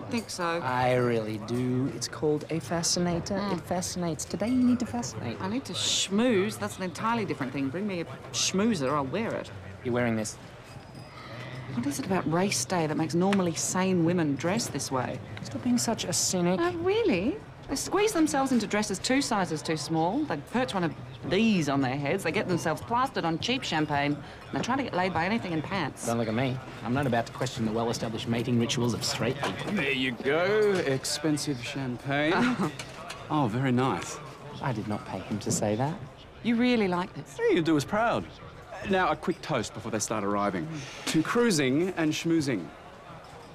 don't think so. I really do. It's called a fascinator. Hmm. It fascinates. Today you need to fascinate. I need to schmooze. That's an entirely different thing. Bring me a schmoozer, I'll wear it. You're wearing this. What is it about race day that makes normally sane women dress this way? Stop being such a cynic. Oh, really? They squeeze themselves into dresses two sizes too small. They perch one of these on their heads. They get themselves plastered on cheap champagne. And they try to get laid by anything in pants. Don't look at me. I'm not about to question the well-established mating rituals of straight people. There you go. Expensive champagne. oh, very nice. I did not pay him to say that. You really like this? All you do is proud. Now, a quick toast before they start arriving. To cruising and schmoozing.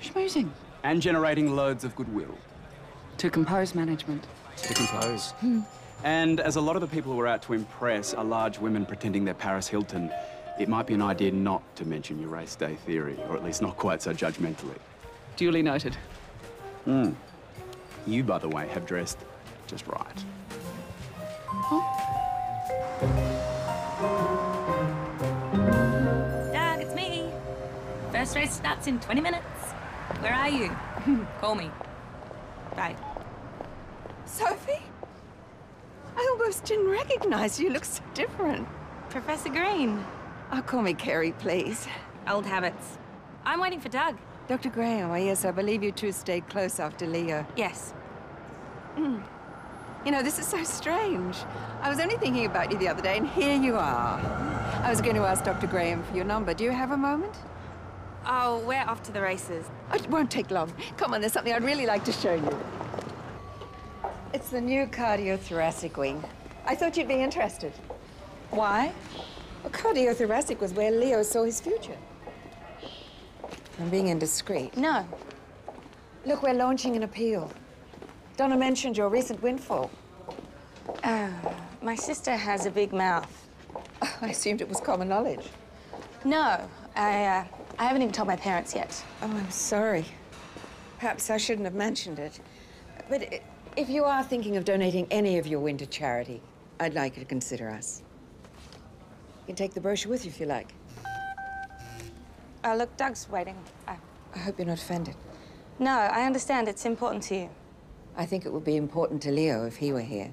Schmoozing. And generating loads of goodwill. To compose management. To compose. Hmm. And as a lot of the people who are out to impress are large women pretending they're Paris Hilton, it might be an idea not to mention your race day theory, or at least not quite so judgmentally. Duly noted. Hmm. You, by the way, have dressed just right. Doug, it's me. First race starts in 20 minutes. Where are you? Call me. Bye. Sophie? I almost didn't recognize you. You look so different. Professor Green. Oh, call me Carrie, please. Old habits. I'm waiting for Doug. Dr. Graham, oh, yes, I believe you two stayed close after Leo. Yes. Hmm. You know, this is so strange. I was only thinking about you the other day, and here you are. I was going to ask Dr. Graham for your number. Do you have a moment? Oh, we're off to the races. Oh, It won't take long. Come on, there's something I'd really like to show you. It's the new cardiothoracic wing. I thought you'd be interested. Why? Well, cardiothoracic was where Leo saw his future. I'm being indiscreet. No. Look, we're launching an appeal. Donna mentioned your recent windfall. My sister has a big mouth. I assumed it was common knowledge. No, I, uh, I haven't even told my parents yet. Oh, I'm sorry. Perhaps I shouldn't have mentioned it. But if you are thinking of donating any of your win to charity, I'd like you to consider us. You can take the brochure with you if you like. Uh, look, Doug's waiting. Uh, I hope you're not offended. no, I understand it's important to you. I think it would be important to Leo if he were here.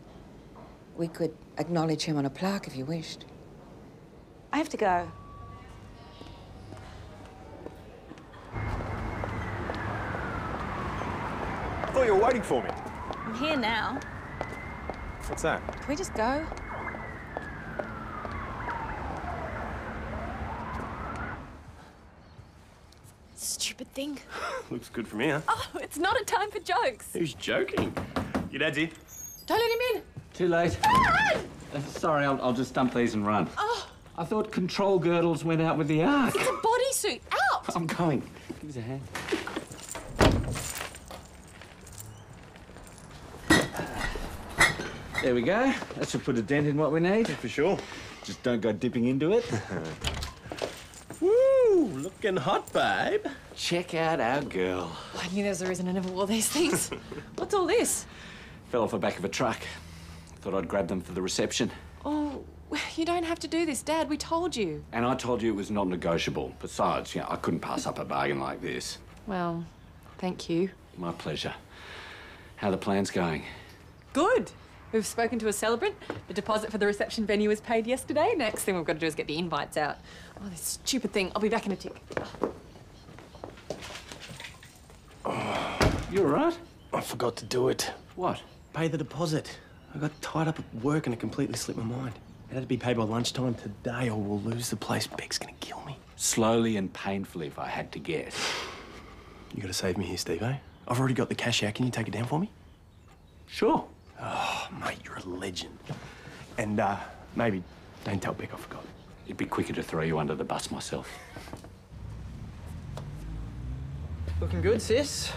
We could acknowledge him on a plaque if you wished. I have to go. Thought you were waiting for me. I'm here now. What's that? Can we just go? Stupid thing. Looks good from here. Oh, it's not a time for jokes. Who's joking? Your dad's here. Don't let him in. Too late. Uh, sorry, I'll, I'll just dump these and run. Oh, I thought control girdles went out with the ark. it's a bodysuit. Out. I'm going. Give us a hand. There we go. That should put a dent in what we need. For sure. Just don't go dipping into it. Woo! Looking hot, babe. Check out our girl. I knew there was a reason I never wore these things. What's all this? Fell off the back of a truck. Thought I'd grab them for the reception. Oh, you don't have to do this, Dad. We told you. And I told you it was not negotiable. Besides, you know, I couldn't pass up a bargain like this. Well, thank you. My pleasure. How the plans going? Good. We've spoken to a celebrant. The deposit for the reception venue was paid yesterday. Next thing we've got to do is get the invites out. Oh, this stupid thing. I'll be back in a tick. You all right? I forgot to do it. What? Pay the deposit. I got tied up at work and it completely slipped my mind. It had to be paid by lunchtime today or we'll lose the place. Bec's gonna kill me. Slowly and painfully, if I had to guess. You gotta save me here, Steve, eh? I've already got the cash out. Can you take it down for me? Sure. Oh, mate, you're a legend. And, uh, maybe don't tell Bec I forgot. It'd be quicker to throw you under the bus myself. Looking good, sis.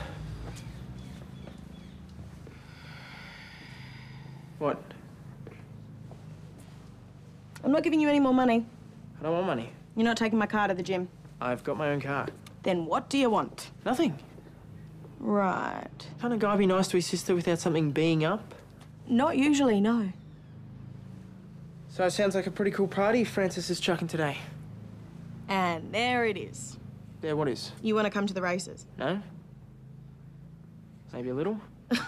What? I'm not giving you any more money. I don't want money. You're not taking my car to the gym. I've got my own car. Then what do you want? Nothing. Right. Can't a guy be nice to his sister without something being up? Not usually, no. So it sounds like a pretty cool party Frances is chucking today. And there it is. Yeah, what is? You want to come to the races? No? Maybe a little?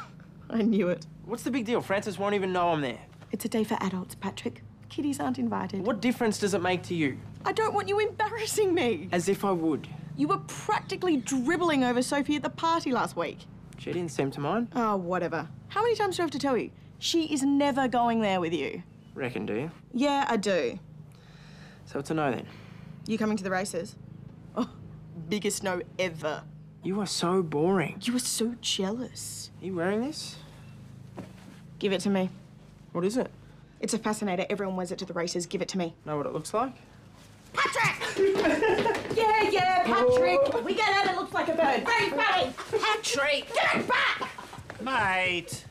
I knew it. What's the big deal? Frances won't even know I'm there. It's a day for adults, Patrick. Kiddies aren't invited. What difference does it make to you? I don't want you embarrassing me. As if I would. You were practically dribbling over Sophie at the party last week. She didn't seem to mind. Oh, whatever. How many times do I have to tell you? She is never going there with you. Reckon, do you? Yeah, I do. So it's a no then. You coming to the races? Oh, biggest no ever. You are so boring. You were so jealous. Are you wearing this? Give it to me. What is it? It's a fascinator. Everyone wears it to the races. Give it to me. Know what it looks like? Patrick! yeah, yeah, Patrick. We get out. It looks like a bird. Very funny. Patrick, give it back. Mate!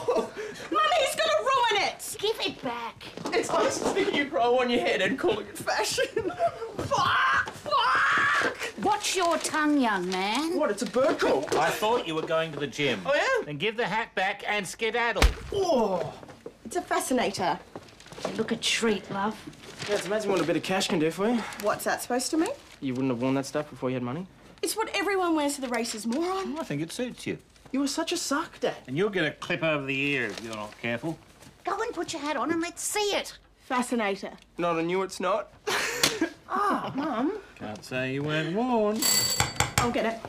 Mummy's gonna ruin it. Give it back. It's like sticking a crow on your head and calling it fashion. fuck! Fuck! Watch your tongue, young man. What? It's a bird call. I thought you were going to the gym. Oh, yeah? Then give the hat back and skedaddle. Oh. It's a fascinator. Look a treat, love. Yeah, it's amazing what a bit of cash can do for you. What's that supposed to mean? You wouldn't have worn that stuff before you had money. It's what everyone wears to the races, moron. I think it suits you. You were such a suck, Dad. And you'll get a clip over the ear if you're not careful. Go and put your hat on and let's see it. Fascinator. Not on you, it's not. Oh, Mum. Can't say you weren't warned. I'll get it.